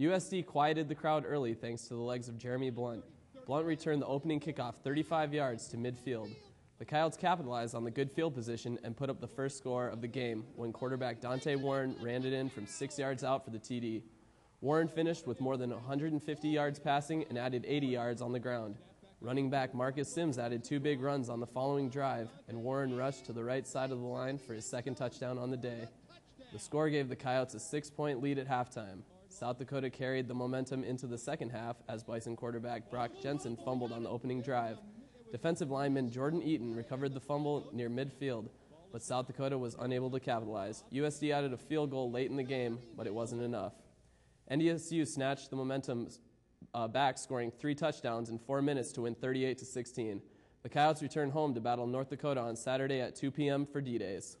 USD quieted the crowd early thanks to the legs of Jeremy Blunt. Blunt returned the opening kickoff 35 yards to midfield. The Coyotes capitalized on the good field position and put up the first score of the game when quarterback Dante Warren ran it in from six yards out for the TD. Warren finished with more than 150 yards passing and added 80 yards on the ground. Running back Marcus Sims added two big runs on the following drive, and Warren rushed to the right side of the line for his second touchdown on the day. The score gave the Coyotes a six point lead at halftime. South Dakota carried the momentum into the second half as Bison quarterback Brock Jensen fumbled on the opening drive. Defensive lineman Jordan Eaton recovered the fumble near midfield, but South Dakota was unable to capitalize. USD added a field goal late in the game, but it wasn't enough. NDSU snatched the momentum uh, back, scoring three touchdowns in four minutes to win 38 to 16. The Coyotes return home to battle North Dakota on Saturday at 2 p.m. for D-Days.